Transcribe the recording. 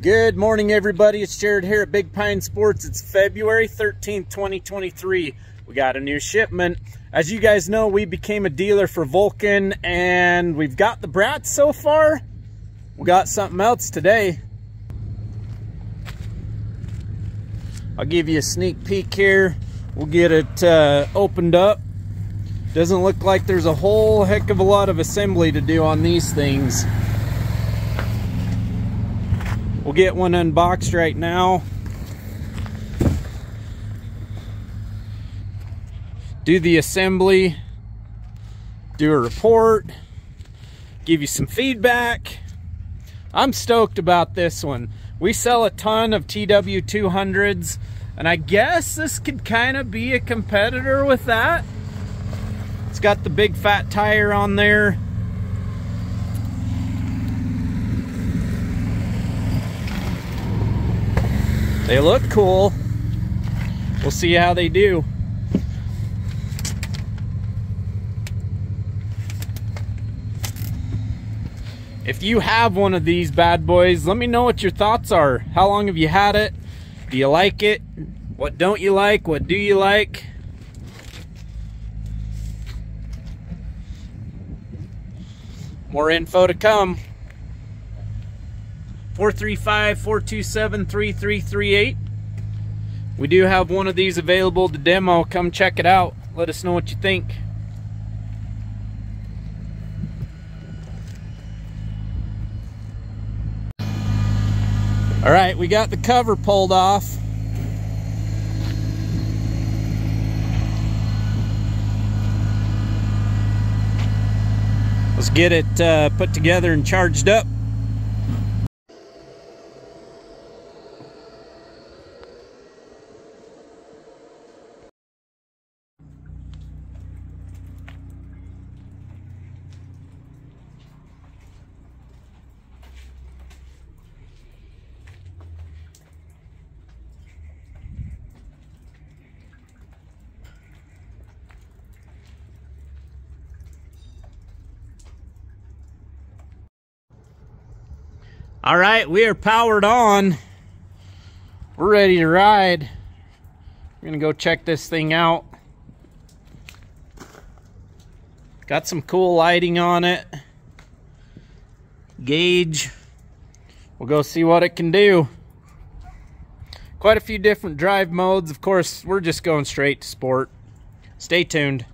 Good morning, everybody. It's Jared here at Big Pine Sports. It's February 13th, 2023. We got a new shipment. As you guys know, we became a dealer for Volcon, and we've got the Brat so far. We got something else today. I'll give you a sneak peek here. We'll get it uh, opened up. Doesn't look like there's a whole heck of a lot of assembly to do on these things. We'll get one unboxed right now. Do the assembly, do a report, give you some feedback. I'm stoked about this one. We sell a ton of TW200s, and I guess this could kind of be a competitor with that. It's got the big fat tire on there. They look cool. We'll see how they do. If you have one of these bad boys, let me know what your thoughts are. How long have you had it? Do you like it? What don't you like? What do you like? More info to come. 435-427-3338. We do have one of these available to demo. Come check it out. Let us know what you think. All right, we got the cover pulled off. Let's get it uh, put together and charged up. All right, we are powered on. We're ready to ride. We're gonna go check this thing out. Got some cool lighting on it. Gauge. We'll go see what it can do. Quite a few different drive modes. Of course, we're just going straight to sport. Stay tuned.